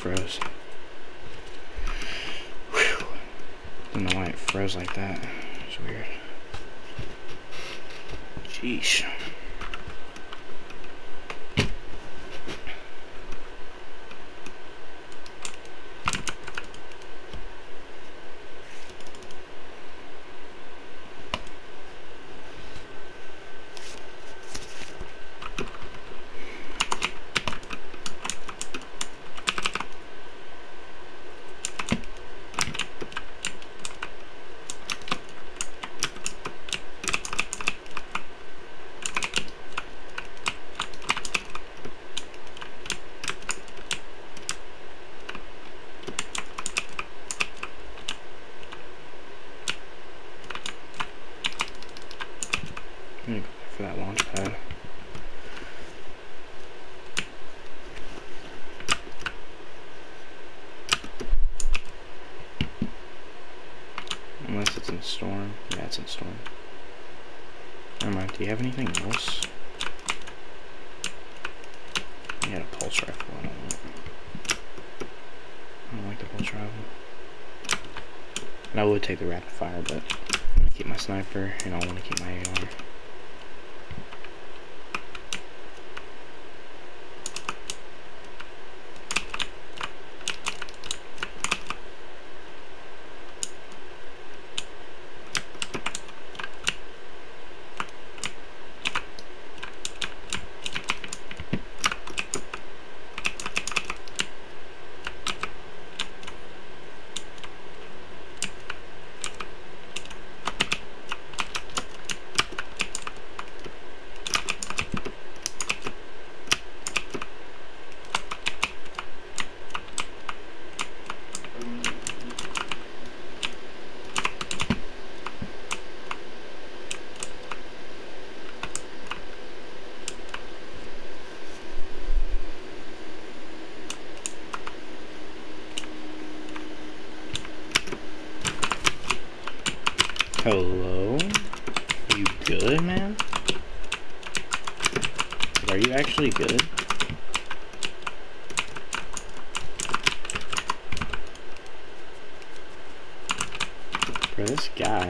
froze. Whew. Don't know why it froze like that. It's weird. Jeez. I'm gonna go for that launch pad. Unless it's in storm. Yeah, it's in storm. Never mind. Do you have anything else? You got a pulse rifle. I don't. I don't like the pulse rifle. And I would take the rapid fire, but keep my sniper, and I want to keep my AR. Hello? You good, man? Are you actually good? Bro, this guy.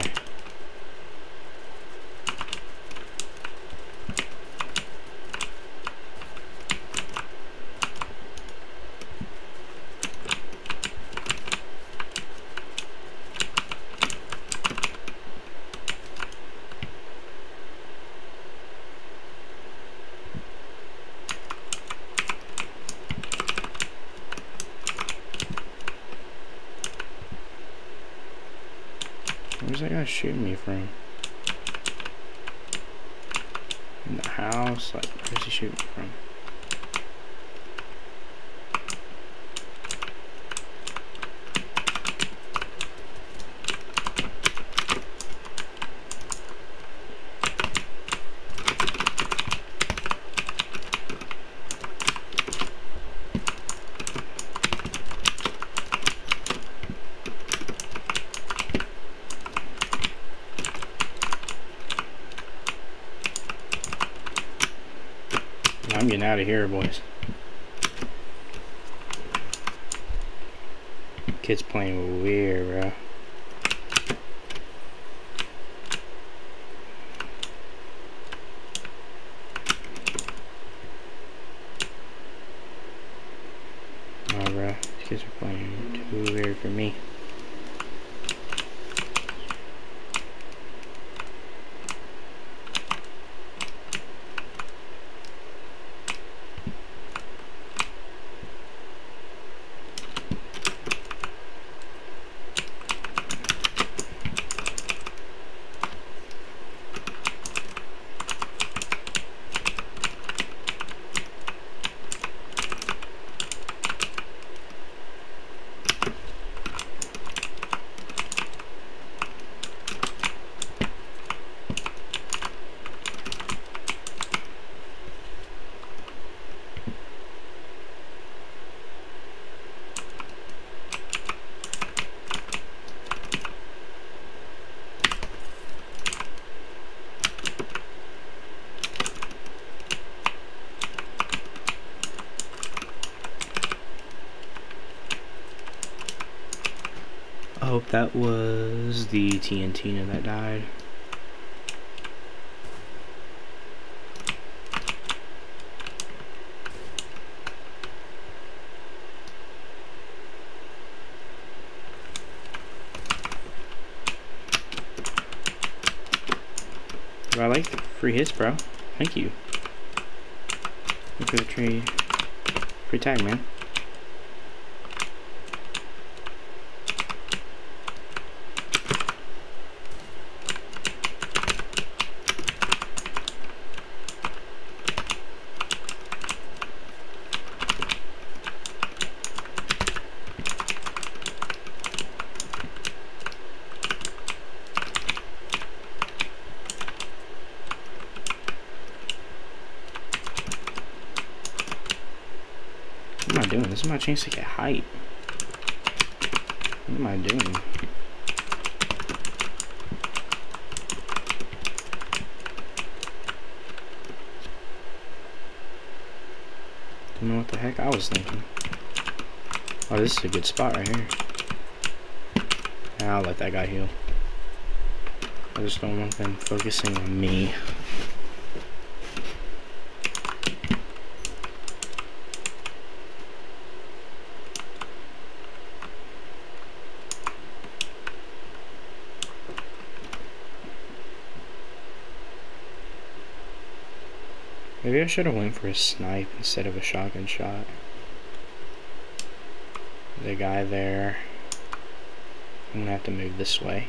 Where's that guy shooting me from? In the house? Like, where's he shooting from? I'm getting out of here, boys. Kids playing weird, bro. Oh, bro. These kids are playing too weird for me. That was the TNT that died. I like the free hits, bro. Thank you. Look for the tree. Free tag, man. Doing? This is my chance to get height. What am I doing? Don't know what the heck I was thinking. Oh, this is a good spot right here. I'll let that guy heal. I just don't want them focusing on me. Maybe I should have went for a snipe instead of a shotgun shot. The guy there. I'm gonna have to move this way.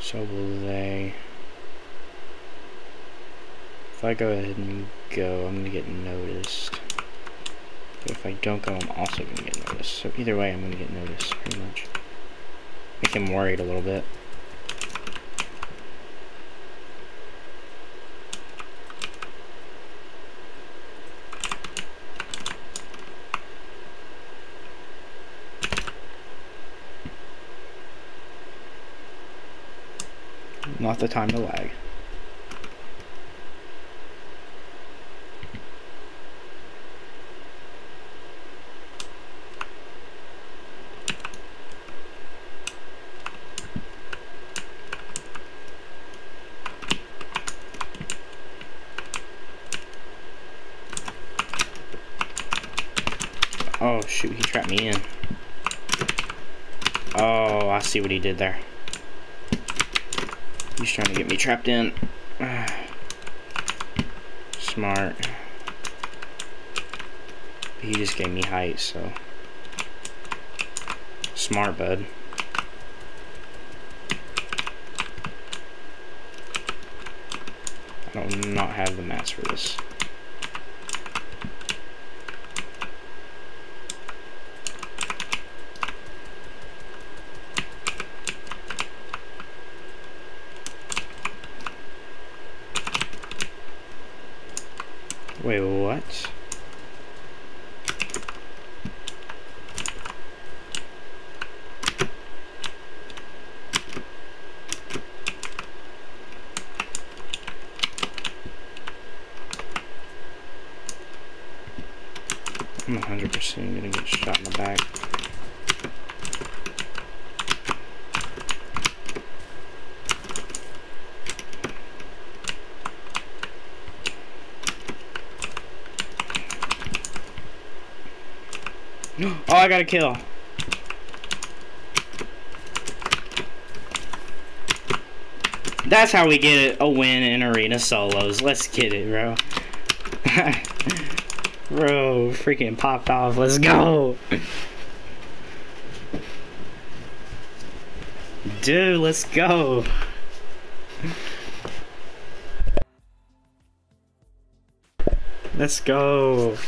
So will they. If I go ahead and go, I'm gonna get noticed. But if I don't go, I'm also gonna get noticed. So either way, I'm gonna get noticed, pretty much. Make him worried a little bit. Not the time to lag. Oh shoot, he trapped me in. Oh, I see what he did there. He's trying to get me trapped in. Smart. He just gave me height, so. Smart, bud. I do not not have the mats for this. Wait, what? I'm 100% gonna get shot in the back. oh, I got a kill. That's how we get a win in arena solos. Let's get it, bro. bro, freaking popped off. Let's go. Dude, let's go. Let's go.